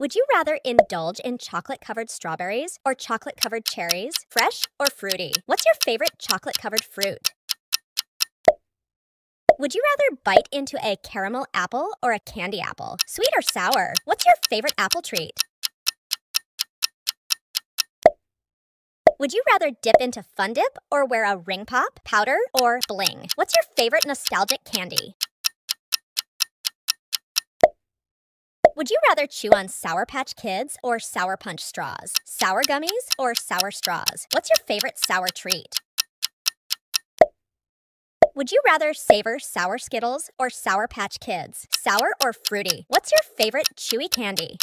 Would you rather indulge in chocolate covered strawberries or chocolate covered cherries, fresh or fruity? What's your favorite chocolate covered fruit? Would you rather bite into a caramel apple or a candy apple? Sweet or sour? What's your favorite apple treat? Would you rather dip into Fun Dip or wear a ring pop, powder, or bling? What's your favorite nostalgic candy? Would you rather chew on Sour Patch Kids or Sour Punch straws? Sour gummies or sour straws? What's your favorite sour treat? Would you rather savor sour Skittles or Sour Patch Kids? Sour or fruity? What's your favorite chewy candy?